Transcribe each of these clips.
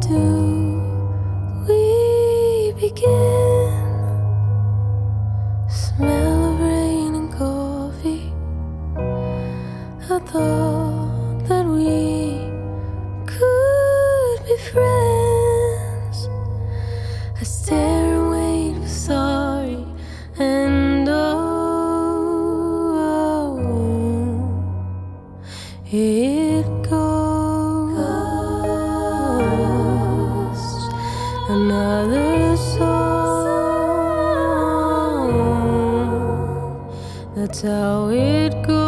do we begin? Smell of rain and coffee. I thought that we could be friends. I stare and wait for sorry and oh, it goes another song. That's how it goes.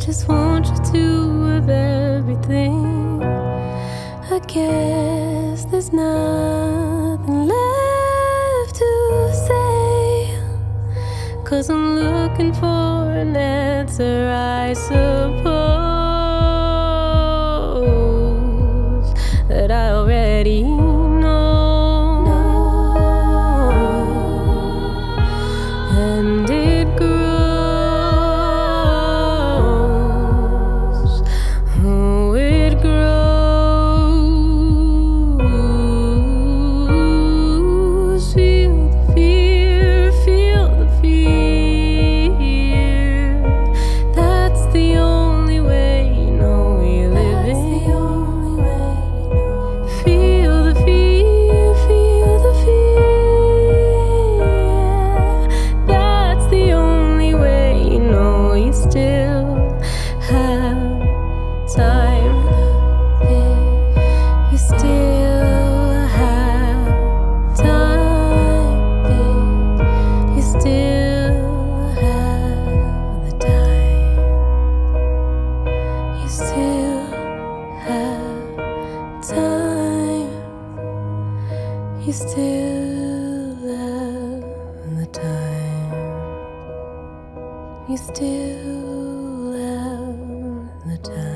just want you to have everything. I guess there's nothing left to say. Cause I'm looking for an answer, I suppose You still love the time. You still love the time.